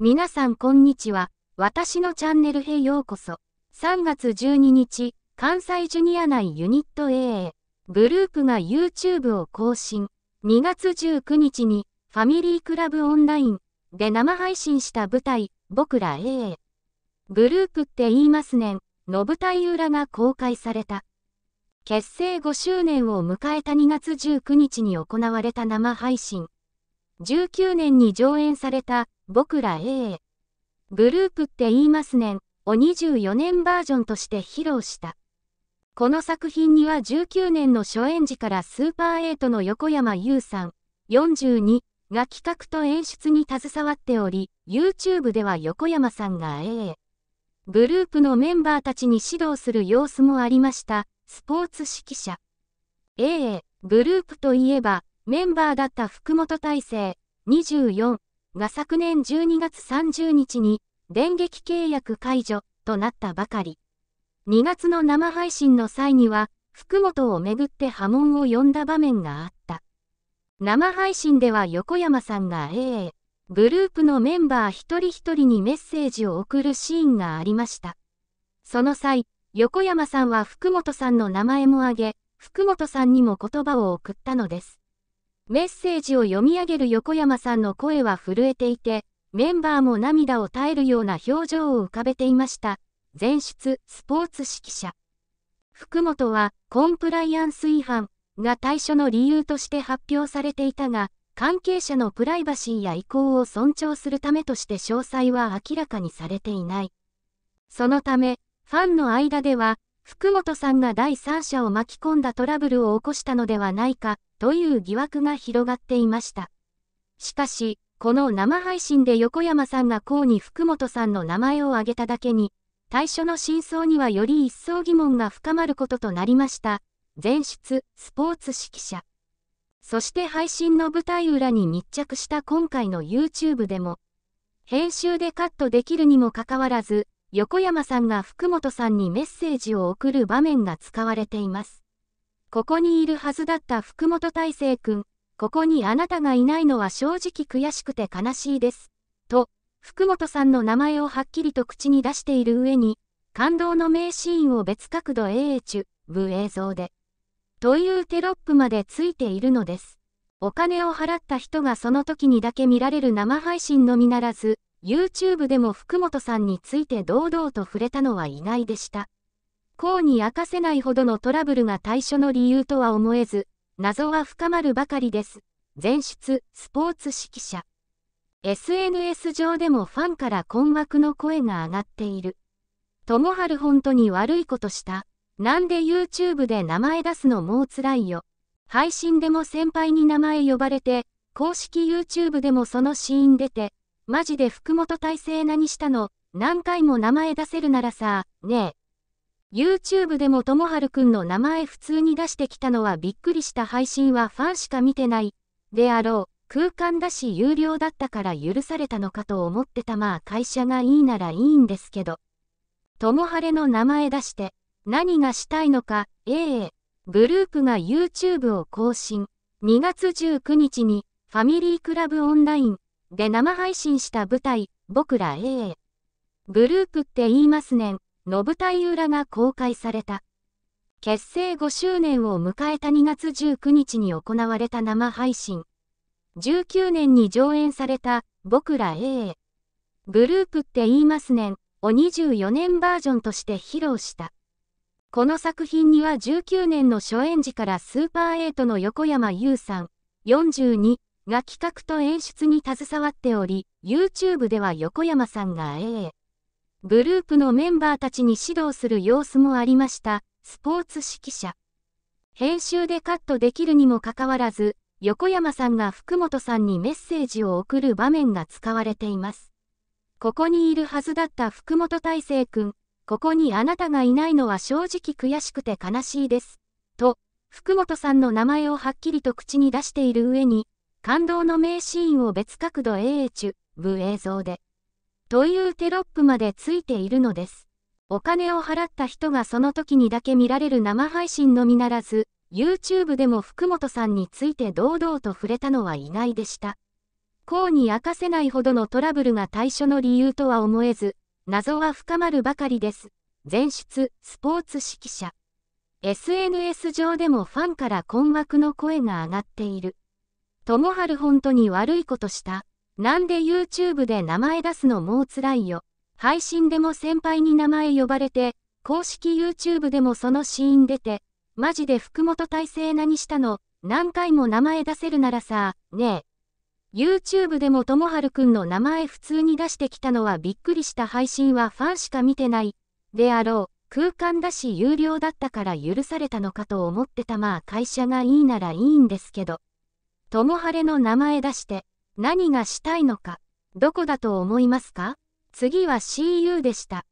皆さんこんにちは。私のチャンネルへようこそ。3月12日、関西ジュニア内ユニット AA グループが YouTube を更新。2月19日にファミリークラブオンラインで生配信した舞台、僕ら AA グループって言いますねんの舞台裏が公開された。結成5周年を迎えた2月19日に行われた生配信。19年に上演された僕ら A。グループって言いますねんを24年バージョンとして披露した。この作品には19年の初演時からスーパーエイトの横山優さん42が企画と演出に携わっており、YouTube では横山さんが A。グループのメンバーたちに指導する様子もありました、スポーツ指揮者。A、グループといえば、メンバーだった福本大成24が昨年12月30日に電撃契約解除となったばかり。2月の生配信の際には、福本をめぐって波紋を呼んだ場面があった。生配信では横山さんが AA、グループのメンバー一人一人にメッセージを送るシーンがありました。その際、横山さんは福本さんの名前も挙げ、福本さんにも言葉を送ったのです。メッセージを読み上げる横山さんの声は震えていて、メンバーも涙を絶えるような表情を浮かべていました。前出スポーツ指揮者。福本はコンプライアンス違反が対処の理由として発表されていたが、関係者のプライバシーや意向を尊重するためとして詳細は明らかにされていない。そのため、ファンの間では、福本さんが第三者を巻き込んだトラブルを起こしたのではないかという疑惑が広がっていました。しかし、この生配信で横山さんがこうに福本さんの名前を挙げただけに、対処の真相にはより一層疑問が深まることとなりました。前出、スポーツ指揮者。そして配信の舞台裏に密着した今回の YouTube でも、編集でカットできるにもかかわらず、横山さんが福本さんにメッセージを送る場面が使われています。ここにいるはずだった福本大成君、ここにあなたがいないのは正直悔しくて悲しいです。と、福本さんの名前をはっきりと口に出している上に、感動の名シーンを別角度 AH、部映像で。というテロップまでついているのです。お金を払った人がその時にだけ見られる生配信のみならず、YouTube でも福本さんについて堂々と触れたのは意外でした。こうに明かせないほどのトラブルが対処の理由とは思えず、謎は深まるばかりです。前出、スポーツ指揮者。SNS 上でもファンから困惑の声が上がっている。ともはる本当に悪いことした。なんで YouTube で名前出すのもう辛いよ。配信でも先輩に名前呼ばれて、公式 YouTube でもそのシーン出て、マジで福本大成何したの？何回も名前出せるならさ、ねえ。YouTube でもともはるくんの名前普通に出してきたのはびっくりした配信はファンしか見てない。であろう。空間だし有料だったから許されたのかと思ってたまあ会社がいいならいいんですけど。ともはれの名前出して何がしたいのか、ええグループが YouTube を更新。2月19日にファミリークラブオンラインで生配信した舞台、僕ら A。グループって言いますねん。の舞台裏が公開された。結成5周年を迎えた2月19日に行われた生配信。19年に上演された、僕ら A。グループって言いますねん、を24年バージョンとして披露した。この作品には19年の初演時からスーパーエイトの横山優さん、42が企画と演出に携わっており、YouTube では横山さんが AA。グループのメンバーたちに指導する様子もありました、スポーツ指揮者。編集でカットできるにもかかわらず、横山さんが福本さんにメッセージを送る場面が使われています。ここにいるはずだった福本大成君、ここにあなたがいないのは正直悔しくて悲しいです。と、福本さんの名前をはっきりと口に出している上に、感動の名シーンを別角度 AH、部映像で。というテロップまでついているのです。お金を払った人がその時にだけ見られる生配信のみならず、YouTube でも福本さんについて堂々と触れたのは意外でした。項に明かせないほどのトラブルが対処の理由とは思えず、謎は深まるばかりです。前出、スポーツ指揮者。SNS 上でもファンから困惑の声が上がっている。ともはる本当に悪いことした。なんで YouTube で名前出すのもう辛いよ。配信でも先輩に名前呼ばれて、公式 YouTube でもそのシーン出て、マジで福本大成何したの何回も名前出せるならさ、ねえ。YouTube でもともはるくんの名前普通に出してきたのはびっくりした配信はファンしか見てない。であろう。空間だし有料だったから許されたのかと思ってたまあ会社がいいならいいんですけど。友晴れの名前出して何がしたいのか。どこだと思いますか？次は CU でした。